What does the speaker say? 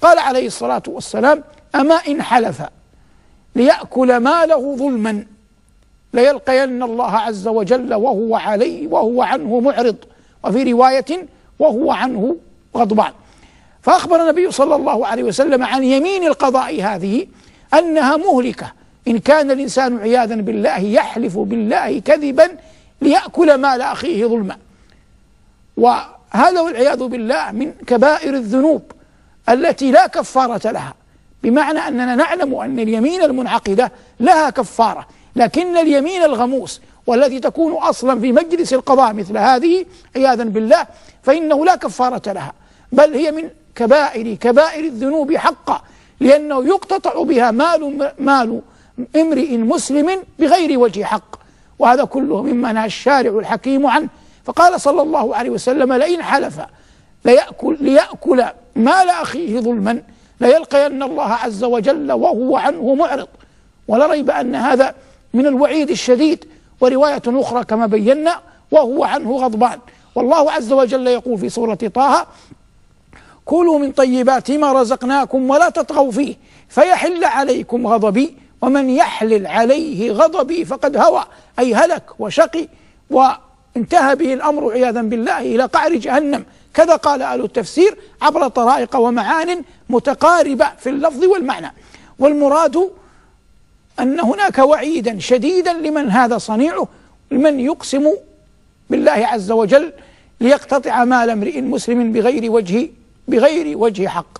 قال عليه الصلاة والسلام أما إن حلف ليأكل ماله ظلما ليلقين الله عز وجل وهو عليه وهو عنه معرض وفي رواية وهو عنه غضبان. فأخبر النبي صلى الله عليه وسلم عن يمين القضاء هذه أنها مهلكة. إن كان الإنسان عياذا بالله يحلف بالله كذبا ليأكل مال أخيه ظلما. وهذا والعياذ بالله من كبائر الذنوب. التي لا كفارة لها. بمعنى أننا نعلم أن اليمين المنعقدة لها كفارة لكن اليمين الغموس والتي تكون أصلا في مجلس القضاء مثل هذه عياذا بالله فإنه لا كفارة لها. بل هي من كبائر كبائر الذنوب حقا لأنه يقتطع بها مال مال امرئ مسلم بغير وجه حق. وهذا كله مما نهى الشارع الحكيم عنه. فقال صلى الله عليه وسلم لئن حلف ليأكل ليأكل مال أخيه ظلما ليلقين الله عز وجل وهو عنه معرض. ولا ريب أن هذا من الوعيد الشديد ورواية أخرى كما بينا وهو عنه غضبان. والله عز وجل يقول في سورة طه كلوا من طيبات ما رزقناكم ولا تطغوا فيه فيحل عليكم غضبي ومن يحلل عليه غضبي فقد هوى. أي هلك وشقي وانتهى به الأمر عياذا بالله إلى قعر جهنم. كذا قال أهل التفسير عبر طرائق ومعان متقاربة في اللفظ والمعنى. والمراد أن هناك وعيدا شديدا لمن هذا صنيعه لمن يقسم بالله عز وجل ليقتطع مال امرئ مسلم بغير وجه بغير وجه حق.